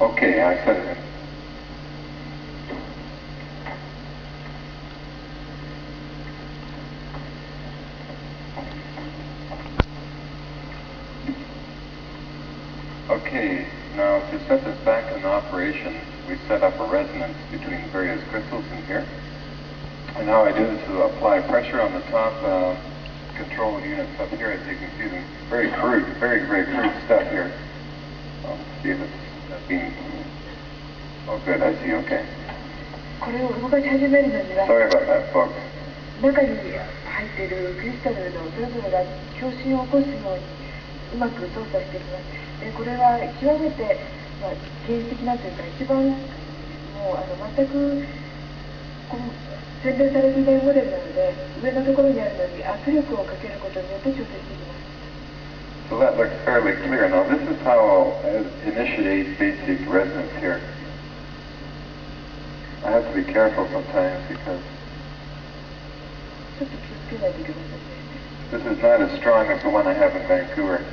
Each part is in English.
Okay, I said it. Okay, now to set this back in operation, we set up a resonance between various crystals in here. And how I do this is apply pressure on the top uh, control units up here, as you can see them. Very crude, very, very crude stuff here. I'll see if it's. Oh, good, I see, okay. これを動かし始めるのには Sorry about that, folks. 中に入っているクリスタルのそれぞれが共振を起こすようにうまく操作していきますでこれは極めて、まあ、原始的なというか一番もうあの全くこう洗練されていないモデルなので上のところにあるのに圧力をかけることによって調整していきます So that looks fairly clear. Now this is how I'll initiate basic resonance here. I have to be careful sometimes because this is not as strong as the one I have in Vancouver.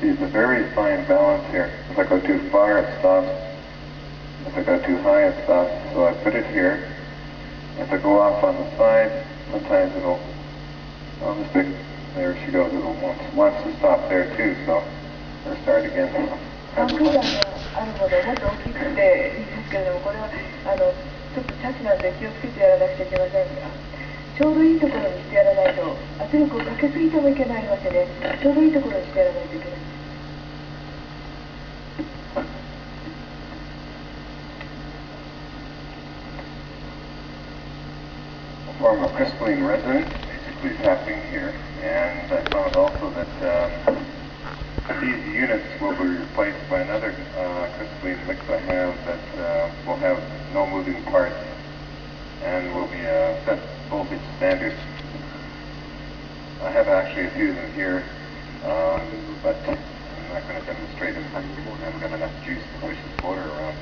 See, it's a very fine balance here. If I go too far, it stops. If I go too high, it stops. So I put it here. If I go off on the side, sometimes it'll, I'll just there she goes. It'll wants, wants to stop there too, so we'll start again. アンクーラーがあるのでもっと大きくていいんですけれどもこれはあのちょっとチャチなんで気をつけてやらなくちゃいけませんがちょうどいいところにしてやらないと圧力をかけすぎてもいけないわけでちょうどいいところにしてやらないといけない form of crystalline resonance is happening here. And I found also that um, these units will be replaced by another uh, crystalline mix I have that uh, will have no moving parts and will be a set voltage standard. I have actually a few of them here, um, but I'm not going to demonstrate them. I haven't got enough juice to push this motor around.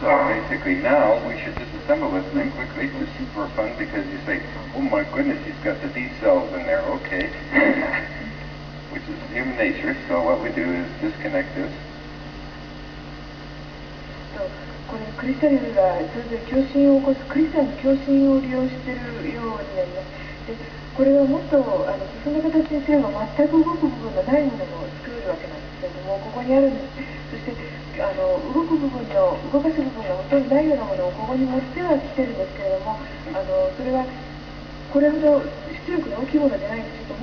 So basically now we should disassemble this thing quickly, just for fun, because you say, oh my goodness, he's got the D cells in there, okay. Which is human nature, so what we do is disconnect this. とこれクリスタルがそれぞれ共振を起こすクリスタルの共振を利用しているようになります でこれはもっとあの進んだ形にすれば全く動く部分がないものも作れるわけなんですけれどもここにあるんです。そしてあの動く部分の動かす部分がほとんどないようなものをここに持ってはきてるんですけれどもあのそれはこれほど出力の大きいものじゃないんです